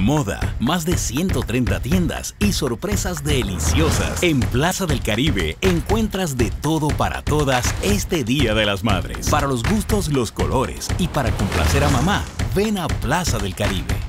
moda, más de 130 tiendas y sorpresas deliciosas. En Plaza del Caribe encuentras de todo para todas este Día de las Madres. Para los gustos, los colores y para complacer a mamá, ven a Plaza del Caribe.